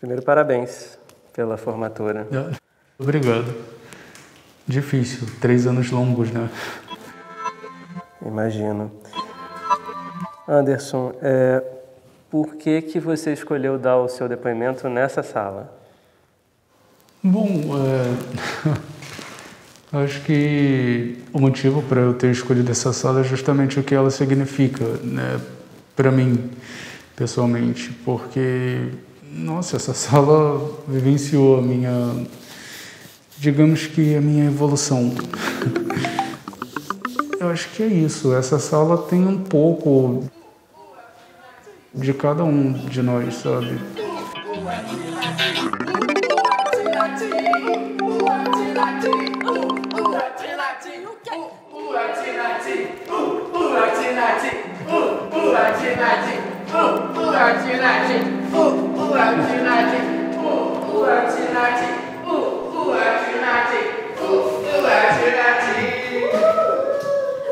Primeiro, parabéns pela formatura. Obrigado. Difícil, três anos longos, né? Imagino. Anderson, é, por que, que você escolheu dar o seu depoimento nessa sala? Bom, é... acho que o motivo para eu ter escolhido essa sala é justamente o que ela significa, né, para mim, pessoalmente, porque, nossa, essa sala vivenciou a minha, digamos que a minha evolução. Eu acho que é isso. Essa sala tem um pouco de cada um de nós, sabe?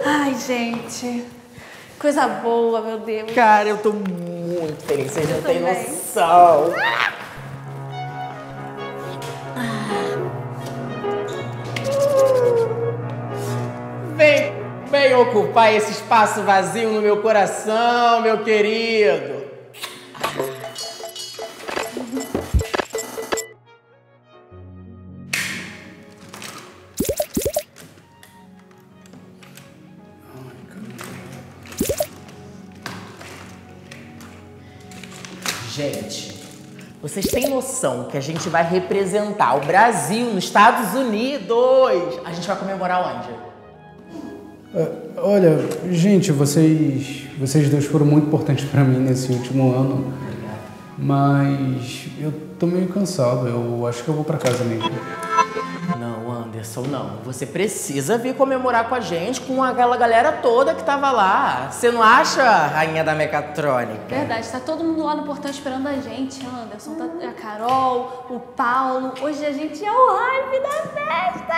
Ai, gente. Coisa boa, meu Deus. Cara, eu tô muito feliz, vocês não têm noção. Vem, ocupar esse espaço vazio no meu coração, meu querido. Gente, vocês têm noção que a gente vai representar o Brasil nos Estados Unidos? A gente vai comemorar onde? É, olha, gente, vocês, vocês dois foram muito importantes para mim nesse último ano, mas eu tô meio cansado. Eu acho que eu vou para casa mesmo. Anderson, não. Você precisa vir comemorar com a gente, com aquela galera toda que tava lá. Você não acha, rainha da mecatrônica? Verdade, tá todo mundo lá no portão esperando a gente, Anderson. Tá a Carol, o Paulo. Hoje a gente é o hype da festa!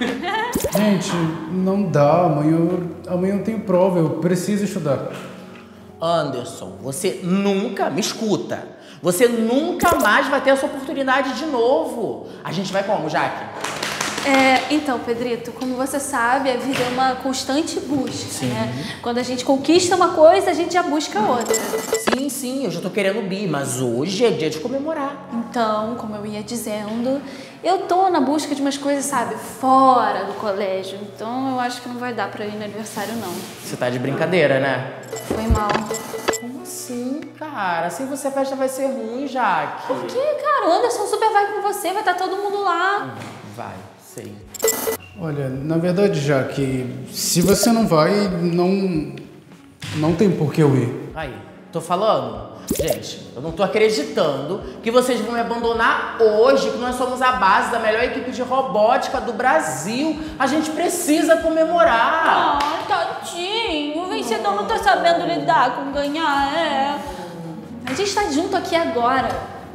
Gente, não dá. Amanhã eu, amanhã eu tenho prova. Eu preciso estudar. Anderson, você nunca me escuta. Você nunca mais vai ter essa oportunidade de novo. A gente vai como, Jaque? É, então, Pedrito, como você sabe, a vida é uma constante busca, né? Quando a gente conquista uma coisa, a gente já busca outra. Sim, sim, eu já tô querendo bi, mas hoje é dia de comemorar. Então, como eu ia dizendo, eu tô na busca de umas coisas, sabe, fora do colégio. Então, eu acho que não vai dar pra ir no aniversário, não. Você tá de brincadeira, né? Foi mal. Como assim, cara? Assim você a festa vai ser ruim, Jaque. Por quê, cara? O Anderson super vai com você, vai estar todo mundo lá. Vai, sei. Olha, na verdade, já que se você não vai, não não tem por que eu ir. Aí, tô falando? Gente, eu não tô acreditando que vocês vão me abandonar hoje, que nós somos a base da melhor equipe de robótica do Brasil. A gente precisa comemorar. Ai, tadinho. O vencedor não tá sabendo lidar com ganhar, é. A gente tá junto aqui agora.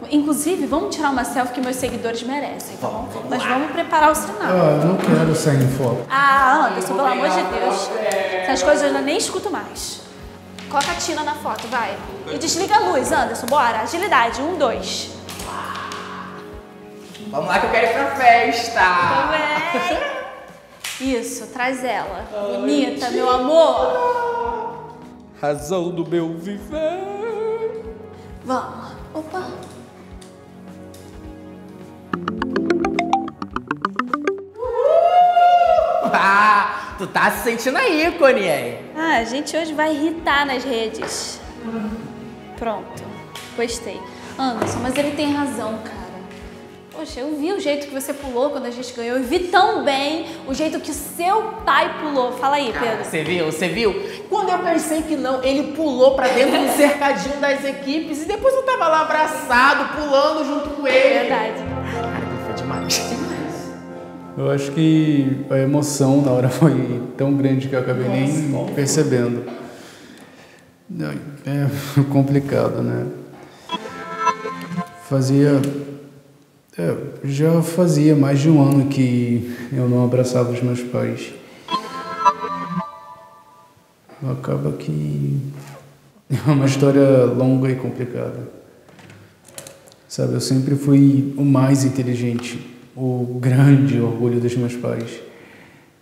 Inclusive, vamos tirar uma selfie que meus seguidores merecem, tá bom? Mas vamos preparar o sinal. Ah, eu não quero sair em foto. Ah, Anderson, pelo amor de Deus. Essas coisas eu ainda nem escuto mais. Coloca a Tina na foto, vai. E desliga a luz, Anderson, bora. Agilidade, um, dois. Vamos lá que eu quero ir pra festa. Bem. Isso, traz ela. Bonita, meu amor. Razão do meu viver. Vamos. Opa. Ah, tu tá se sentindo aí, ícone, hein? Ah, a gente hoje vai irritar nas redes. Pronto. Gostei. Anderson, mas ele tem razão, cara. Poxa, eu vi o jeito que você pulou quando a gente ganhou e vi tão bem o jeito que seu pai pulou. Fala aí, Pedro. você viu? Você viu? Quando eu pensei que não, ele pulou pra dentro do cercadinho das equipes e depois eu tava lá abraçado, pulando junto com ele. Verdade. Cara, foi demais. Eu acho que a emoção na hora foi tão grande que eu acabei nem percebendo. Não, É complicado, né? Fazia. é, já fazia mais de um ano que eu não abraçava os meus pais. Acaba que é uma história longa e complicada. Sabe, eu sempre fui o mais inteligente, o grande orgulho dos meus pais.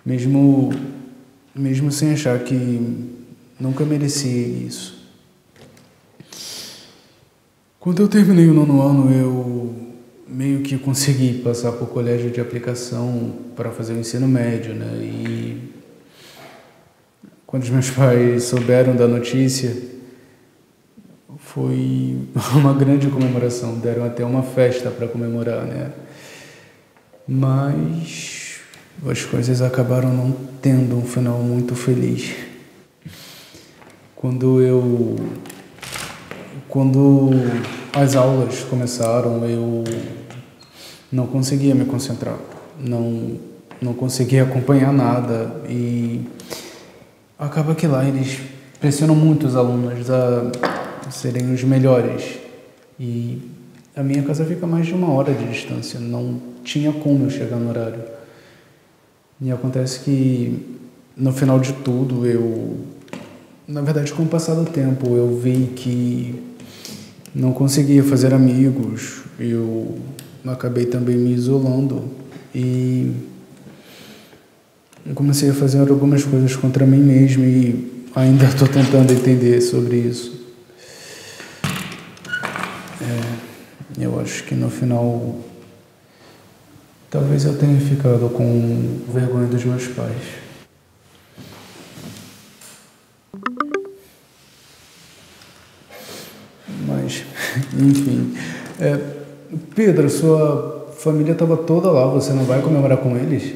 Mesmo, mesmo sem achar que nunca merecia isso. Quando eu terminei o nono ano, eu meio que consegui passar por colégio de aplicação para fazer o ensino médio, né? E quando os meus pais souberam da notícia, foi uma grande comemoração. Deram até uma festa para comemorar, né? Mas as coisas acabaram não tendo um final muito feliz. Quando eu quando as aulas começaram, eu não conseguia me concentrar, não não conseguia acompanhar nada e acaba que lá eles pressionam muito os alunos a serem os melhores e a minha casa fica mais de uma hora de distância, não tinha como eu chegar no horário. E acontece que no final de tudo eu na verdade, com o passar do tempo, eu vi que não conseguia fazer amigos, eu acabei também me isolando e comecei a fazer algumas coisas contra mim mesmo e ainda estou tentando entender sobre isso. É, eu acho que no final talvez eu tenha ficado com vergonha dos meus pais. Mas, enfim. É, Pedro, sua família estava toda lá, você não vai comemorar com eles?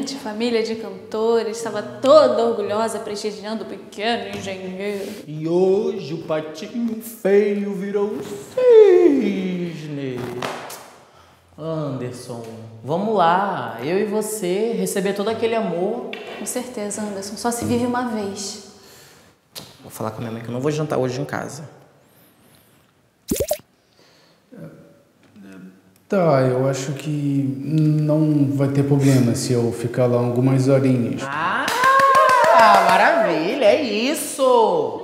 Grande família de cantores estava toda orgulhosa prestigiando o pequeno engenheiro. E hoje o patinho feio virou um cisne. Anderson, vamos lá, eu e você receber todo aquele amor. Com certeza, Anderson, só se vive uma vez. Vou falar com a minha mãe que eu não vou jantar hoje em casa. Tá, eu acho que não vai ter problema se eu ficar lá algumas horinhas. Ah, maravilha, é isso!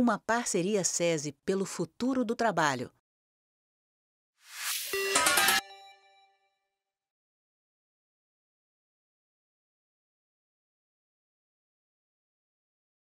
Uma parceria SESI pelo futuro do trabalho.